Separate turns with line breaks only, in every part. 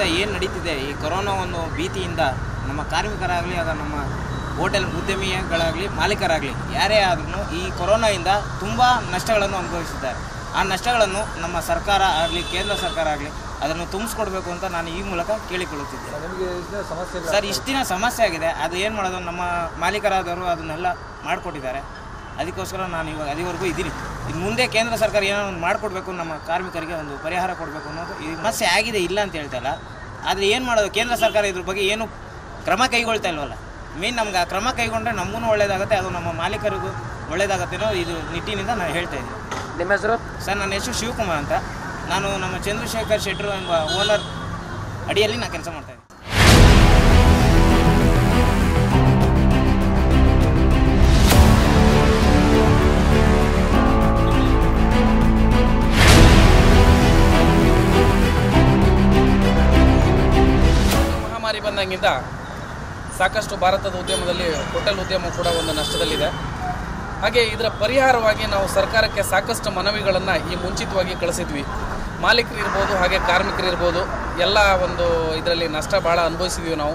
ನಡೀತಿದೆ? ಈ ಕೊರೋನಾ ಒಂದು ಭೀತಿಯಿಂದ ನಮ್ಮ ಕಾರ್ಮಿಕರಾಗಲಿ ಅಥವಾ ನಮ್ಮ ಹೋಟೆಲ್ ಉದ್ಯಮಿಗಳಾಗಲಿ ಮಾಲೀಕರಾಗಲಿ ಯಾರೇ ಆದ್ರೂ ಈ ಕೊರೋನಾಯಿಂದ ತುಂಬ ನಷ್ಟಗಳನ್ನು ಅನುಭವಿಸಿದ್ದಾರೆ. ಆ ನಷ್ಟಗಳನ್ನು ನಮ್ಮ ಸರ್ಕಾರ ಆಗಲಿ ಕೇಂದ್ರ ಸರ್ಕಾರ ಆಗಲಿ ಅದನ್ನು ತುಂಬಿಸ್ಕೊಡ್ಬೇಕು ಅಂತ ನಾನು ಈ ಮೂಲಕ ಕೇಳಿಕೊಳ್ಳುತ್ತಿದ್ದೆ ಸರ್ ಇಷ್ಟು ದಿನ ಸಮಸ್ಯೆ ಆಗಿದೆ. ಅದು ಏನು ಮಾಡೋದು? ನಮ್ಮ ಮಾಲೀಕರಾದವರು ಅದನ್ನೆಲ್ಲ ಮಾಡಿಕೊಟ್ಟಿದ್ದಾರೆ. ಅದಕ್ಕೋಸ್ಕರ ನಾನು ಇವಾಗ ಅದಿವರೆಗೂ ಇದ್ದೀನಿ. ಇನ್ನು ಮುಂದೆ ಕೇಂದ್ರ ಸರ್ಕಾರ ಏನೋ ಒಂದು ಮಾಡಿಕೊಡ್ಬೇಕು ನಮ್ಮ ಕಾರ್ಮಿಕರಿಗೆ ಒಂದು ಪರಿಹಾರ ಕೊಡಬೇಕು ಅನ್ನೋದು ಈ ಸಮಸ್ಯೆ ಆಗಿದೆ ಇಲ್ಲ ಅಂತ ಹೇಳ್ತಲ್ಲ ಆದರೆ ಏನು ಮಾಡೋದು? ಕೇಂದ್ರ ಸರ್ಕಾರ ಇದ್ರ ಬಗ್ಗೆ ಏನು ಕ್ರಮ ಕೈಗೊಳ್ತಾ ಇಲ್ವಲ್ಲ? ಮೇನ್ ನಮ್ಗೆ ಆ ಕ್ರಮ ಕೈಗೊಂಡ್ರೆ ನಮಗೂ ಒಳ್ಳೇದಾಗುತ್ತೆ ಅದು ನಮ್ಮ ಮಾಲೀಕರಿಗೂ ಒಳ್ಳೇದಾಗುತ್ತೆ ಅನ್ನೋ ಇದು ನಿಟ್ಟಿನಿಂದ ನಾನು ಹೇಳ್ತಾ ಇದ್ದೀನಿ.
ನಿಮ್ಮ ಹೆಸರು?
ಸರ್ ನನ್ನ ಹೆಸರು ಶಿವಕುಮಾರ್ ಅಂತ. ನಾನು ನಮ್ಮ ಚಂದ್ರಶೇಖರ್ ಶೆಟ್ಟರು ಎಂಬ ಓನರ್ ಅಡಿಯಲ್ಲಿ ನಾನು ಕೆಲಸ ಮಾಡ್ತಾ
ಬಂದಂಗಿಂದ ಸಾಕಷ್ಟು ಭಾರತದ ಉದ್ಯಮದಲ್ಲಿ ಹೋಟೆಲ್ ಉದ್ಯಮ ಕೂಡ ಒಂದು ನಷ್ಟದಲ್ಲಿದೆ. ಹಾಗೆ ಇದರ ಪರಿಹಾರವಾಗಿ ನಾವು ಸರ್ಕಾರಕ್ಕೆ ಸಾಕಷ್ಟು ಮನವಿಗಳನ್ನು ಈ ಮುಂಚಿತವಾಗಿ ಕಳಿಸಿದ್ವಿ. ಮಾಲೀಕರು ಇರ್ಬೋದು, ಹಾಗೆ ಕಾರ್ಮಿಕರು ಇರ್ಬೋದು, ಎಲ್ಲ ಒಂದು ಇದರಲ್ಲಿ ನಷ್ಟ ಭಾಳ ಅನುಭವಿಸಿದ್ವಿ ನಾವು.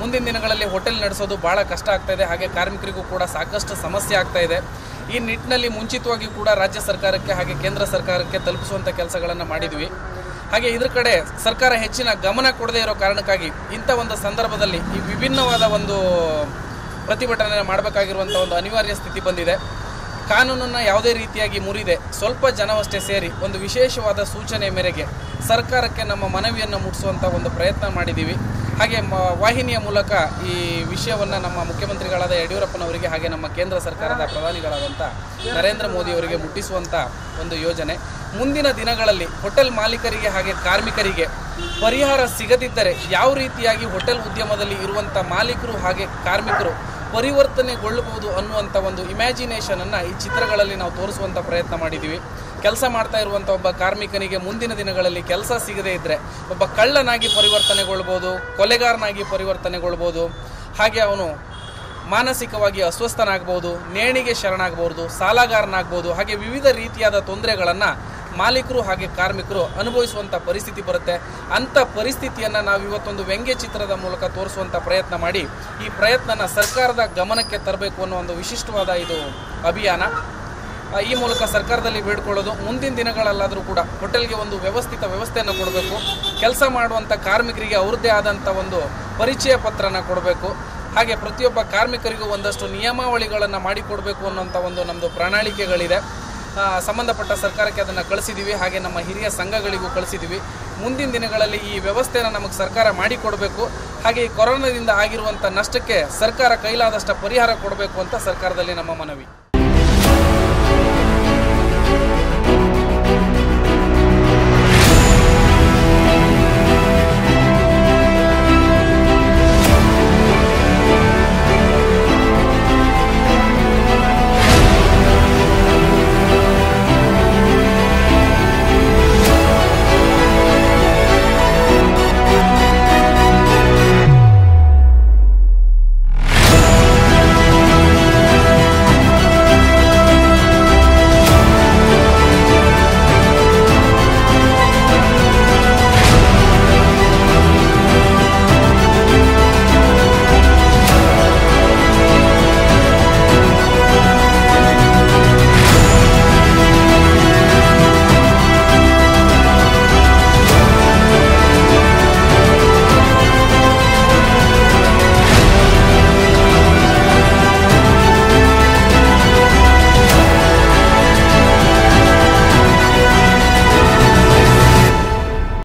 ಮುಂದಿನ ದಿನಗಳಲ್ಲಿ ಹೋಟೆಲ್ ನಡೆಸೋದು ಭಾಳ ಕಷ್ಟ ಆಗ್ತಾ ಇದೆ, ಹಾಗೆ ಕಾರ್ಮಿಕರಿಗೂ ಕೂಡ ಸಾಕಷ್ಟು ಸಮಸ್ಯೆ ಆಗ್ತಾ ಇದೆ. ಈ ನಿಟ್ಟಿನಲ್ಲಿ ಮುಂಚಿತವಾಗಿ ಕೂಡ ರಾಜ್ಯ ಸರ್ಕಾರಕ್ಕೆ ಹಾಗೆ ಕೇಂದ್ರ ಸರ್ಕಾರಕ್ಕೆ ತಲುಪಿಸುವಂಥ ಕೆಲಸಗಳನ್ನು ಮಾಡಿದ್ವಿ. ಹಾಗೆ ಇದ್ರ ಕಡೆ ಸರ್ಕಾರ ಹೆಚ್ಚಿನ ಗಮನ ಕೊಡದೇ ಇರೋ ಕಾರಣಕ್ಕಾಗಿ ಇಂಥ ಒಂದು ಸಂದರ್ಭದಲ್ಲಿ ಈ ವಿಭಿನ್ನವಾದ ಒಂದು ಪ್ರತಿಭಟನೆ ಮಾಡಬೇಕಾಗಿರುವಂಥ ಒಂದು ಅನಿವಾರ್ಯ ಸ್ಥಿತಿ ಬಂದಿದೆ. ಕಾನೂನನ್ನು ಯಾವುದೇ ರೀತಿಯಾಗಿ ಮುರಿದೆ, ಸ್ವಲ್ಪ ಜನವಷ್ಟೇ ಸೇರಿ ಒಂದು ವಿಶೇಷವಾದ ಸೂಚನೆ ಮೇರೆಗೆ ಸರ್ಕಾರಕ್ಕೆ ನಮ್ಮ ಮನವಿಯನ್ನು ಮುಟ್ಟಿಸುವಂಥ ಒಂದು ಪ್ರಯತ್ನ ಮಾಡಿದ್ದೀವಿ. ಹಾಗೆ ವಾಹಿನಿಯ ಮೂಲಕ ಈ ವಿಷಯವನ್ನು ನಮ್ಮ ಮುಖ್ಯಮಂತ್ರಿಗಳಾದ ಯಡಿಯೂರಪ್ಪನವರಿಗೆ ಹಾಗೆ ನಮ್ಮ ಕೇಂದ್ರ ಸರ್ಕಾರದ ಪ್ರಧಾನಿಗಳಾದಂಥ ನರೇಂದ್ರ ಮೋದಿಯವರಿಗೆ ಮುಟ್ಟಿಸುವಂಥ ಒಂದು ಯೋಜನೆ. ಮುಂದಿನ ದಿನಗಳಲ್ಲಿ ಹೋಟೆಲ್ ಮಾಲೀಕರಿಗೆ ಹಾಗೆ ಕಾರ್ಮಿಕರಿಗೆ ಪರಿಹಾರ ಸಿಗದಿದ್ದರೆ ಯಾವ ರೀತಿಯಾಗಿ ಹೋಟೆಲ್ ಉದ್ಯಮದಲ್ಲಿ ಇರುವಂಥ ಮಾಲೀಕರು ಹಾಗೆ ಕಾರ್ಮಿಕರು ಪರಿವರ್ತನೆಗೊಳ್ಳಬಹುದು ಅನ್ನುವಂಥ ಒಂದು ಇಮ್ಯಾಜಿನೇಷನನ್ನು ಈ ಚಿತ್ರಗಳಲ್ಲಿ ನಾವು ತೋರಿಸುವಂಥ ಪ್ರಯತ್ನ ಮಾಡಿದ್ದೀವಿ ಕೆಲಸ ಮಾಡ್ತಾ ಇರುವಂಥ ಒಬ್ಬ ಕಾರ್ಮಿಕನಿಗೆ ಮುಂದಿನ ದಿನಗಳಲ್ಲಿ ಕೆಲಸ ಸಿಗದೇ ಇದ್ದರೆ ಒಬ್ಬ ಕಳ್ಳನಾಗಿ ಪರಿವರ್ತನೆಗೊಳ್ಬೋದು, ಕೊಲೆಗಾರನಾಗಿ ಪರಿವರ್ತನೆಗೊಳ್ಬೋದು, ಹಾಗೆ ಅವನು ಮಾನಸಿಕವಾಗಿ ಅಸ್ವಸ್ಥನಾಗ್ಬೋದು, ನೇಣಿಗೆ ಶರಣಾಗ್ಬೋದು, ಸಾಲಗಾರನಾಗ್ಬೋದು, ಹಾಗೆ ವಿವಿಧ ರೀತಿಯಾದ ತೊಂದರೆಗಳನ್ನು ಮಾಲೀಕರು ಹಾಗೆ ಕಾರ್ಮಿಕರು ಅನುಭವಿಸುವಂಥ ಪರಿಸ್ಥಿತಿ ಬರುತ್ತೆ. ಅಂಥ ಪರಿಸ್ಥಿತಿಯನ್ನು ನಾವು ಇವತ್ತೊಂದು ವ್ಯಂಗ್ಯ ಚಿತ್ರದ ಮೂಲಕ ತೋರಿಸುವಂಥ ಪ್ರಯತ್ನ ಮಾಡಿ ಈ ಪ್ರಯತ್ನನ ಸರ್ಕಾರದ ಗಮನಕ್ಕೆ ತರಬೇಕು ಅನ್ನೋ ಒಂದು ವಿಶಿಷ್ಟವಾದ ಇದು ಅಭಿಯಾನ. ಈ ಮೂಲಕ ಸರ್ಕಾರದಲ್ಲಿ ಬೇಡ್ಕೊಳ್ಳೋದು ಮುಂದಿನ ದಿನಗಳಲ್ಲಾದರೂ ಕೂಡ ಹೋಟೆಲ್ಗೆ ಒಂದು ವ್ಯವಸ್ಥಿತ ವ್ಯವಸ್ಥೆಯನ್ನು ಕೊಡಬೇಕು. ಕೆಲಸ ಮಾಡುವಂಥ ಕಾರ್ಮಿಕರಿಗೆ ಅವ್ರದ್ದೇ ಆದಂಥ ಒಂದು ಪರಿಚಯ ಪತ್ರನ ಕೊಡಬೇಕು. ಹಾಗೆ ಪ್ರತಿಯೊಬ್ಬ ಕಾರ್ಮಿಕರಿಗೂ ಒಂದಷ್ಟು ನಿಯಮಾವಳಿಗಳನ್ನು ಮಾಡಿಕೊಡಬೇಕು ಅನ್ನೋಂಥ ಒಂದು ನಮ್ಮದು ಪ್ರಣಾಳಿಕೆಗಳಿದೆ. ಸಂಬಂಧಪಟ್ಟ ಸರ್ಕಾರಕ್ಕೆ ಅದನ್ನು ಕಳಿಸಿದ್ದೀವಿ ಹಾಗೆ ನಮ್ಮ ಹಿರಿಯ ಸಂಘಗಳಿಗೂ ಕಳಿಸಿದ್ದೀವಿ ಮುಂದಿನ ದಿನಗಳಲ್ಲಿ ಈ ವ್ಯವಸ್ಥೆಯನ್ನು ನಮಗೆ ಸರ್ಕಾರ ಮಾಡಿಕೊಡಬೇಕು. ಹಾಗೆ ಈ ಕೊರೋನಾದಿಂದ ಆಗಿರುವಂಥ ನಷ್ಟಕ್ಕೆ ಸರ್ಕಾರ ಕೈಲಾದಷ್ಟು ಪರಿಹಾರ ಕೊಡಬೇಕು ಅಂತ ಸರ್ಕಾರದಲ್ಲಿ ನಮ್ಮ ಮನವಿ. Thank you.